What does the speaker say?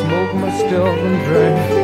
smoke my stuff and drink.